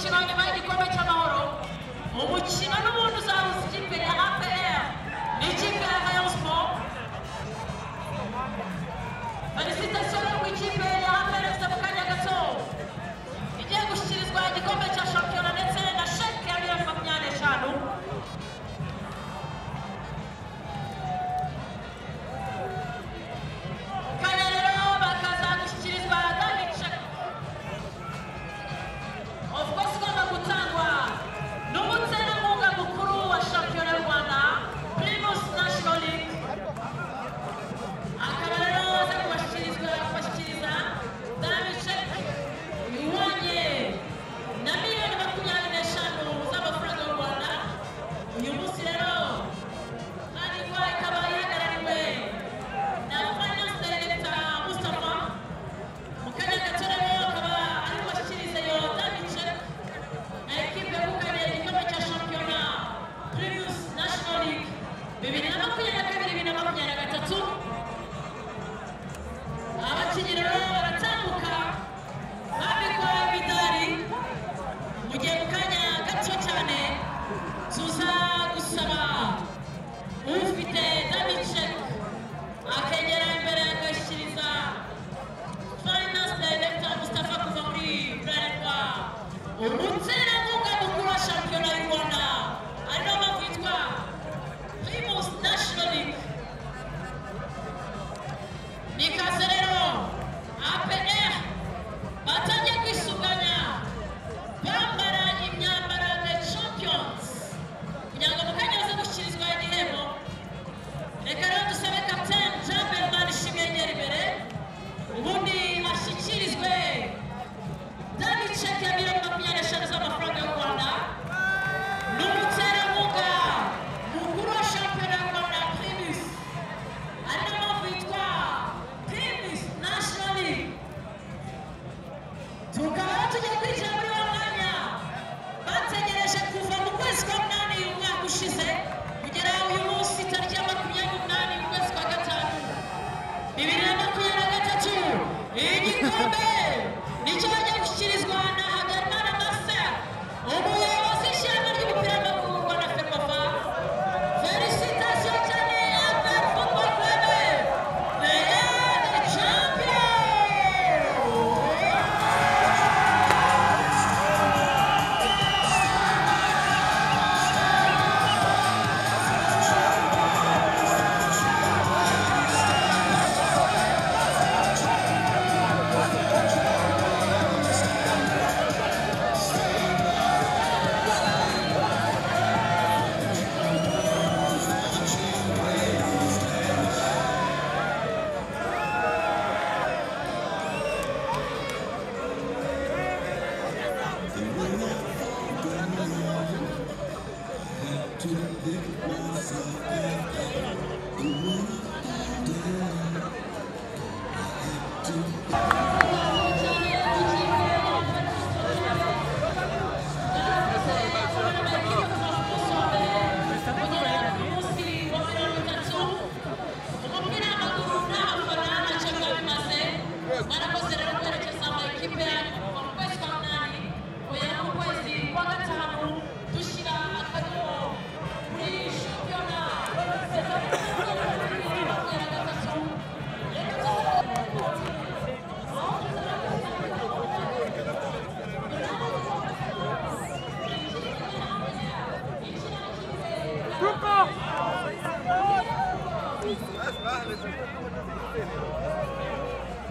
umukino nyuma y'igikombe cy'amahoro umukino n'ubundi uzahuza ikipe ya apr n'ikipe ya rayon sport felicitations Urban iyi gikombe ni cyo bajya gushyikirizwa na すいません。